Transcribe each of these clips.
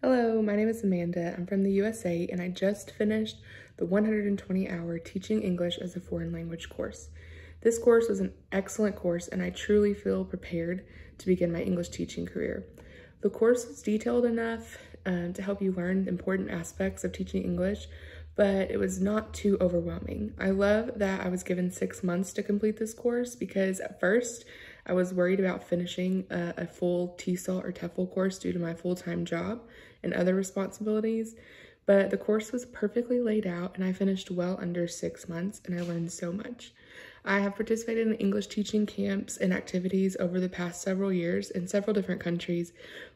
Hello, my name is Amanda. I'm from the USA and I just finished the 120 hour Teaching English as a Foreign Language course. This course was an excellent course and I truly feel prepared to begin my English teaching career. The course was detailed enough um, to help you learn important aspects of teaching English, but it was not too overwhelming. I love that I was given six months to complete this course because at first I was worried about finishing a, a full TESOL or TEFL course due to my full-time job and other responsibilities, but the course was perfectly laid out and I finished well under six months and I learned so much. I have participated in English teaching camps and activities over the past several years in several different countries,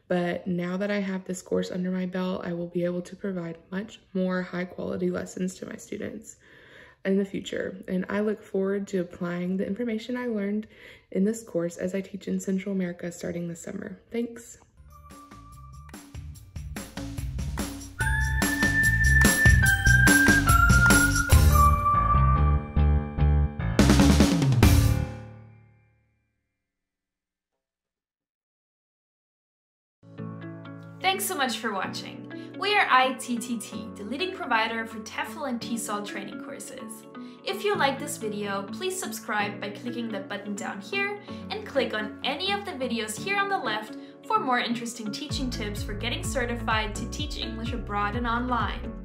but now that I have this course under my belt, I will be able to provide much more high quality lessons to my students in the future. And I look forward to applying the information I learned in this course as I teach in Central America starting this summer. Thanks. Thanks so much for watching. We are ITTT, the leading provider for TEFL and TESOL training courses. If you like this video, please subscribe by clicking the button down here and click on any of the videos here on the left for more interesting teaching tips for getting certified to teach English abroad and online.